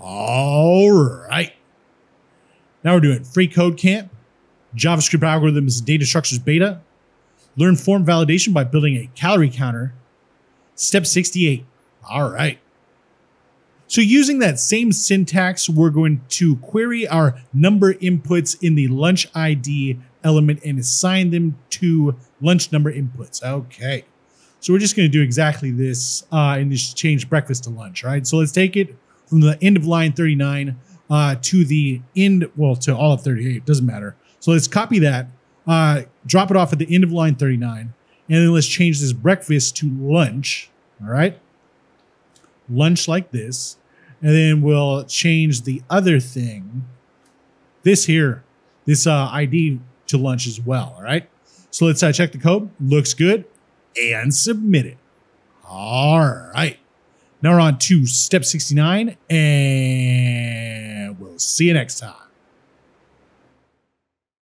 All right. Now we're doing freeCodeCamp, JavaScript algorithms, and data structures beta, learn form validation by building a calorie counter, step 68. All right. So using that same syntax, we're going to query our number inputs in the lunch ID element and assign them to lunch number inputs. Okay. So we're just going to do exactly this uh, and just change breakfast to lunch. right? So let's take it from the end of line 39 uh, to the end, well, to all of 38. Doesn't matter. So let's copy that, uh, drop it off at the end of line 39, and then let's change this breakfast to lunch. All right. Lunch like this. And then we'll change the other thing, this here, this uh, ID to lunch as well. All right. So let's uh, check the code. Looks good and submit it. All right. Now we're on to step 69, and we'll see you next time.